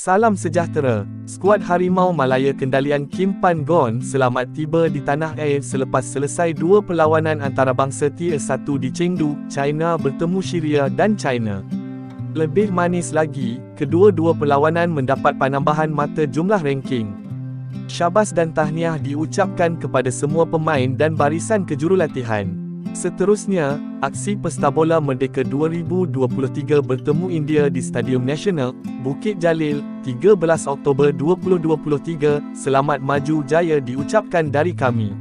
Salam sejahtera. Skuad Harimau Malaya Kendalian Kim Pan Gon selamat tiba di tanah air selepas selesai dua perlawanan antarabangsa Tier 1 di Chengdu, China bertemu Syria dan China. Lebih manis lagi, kedua-dua perlawanan mendapat penambahan mata jumlah ranking. Syabas dan tahniah diucapkan kepada semua pemain dan barisan kejurulatihan. Seterusnya, aksi Pesta Bola Merdeka 2023 bertemu India di Stadium Nasional, Bukit Jalil, 13 Oktober 2023. Selamat maju jaya diucapkan dari kami.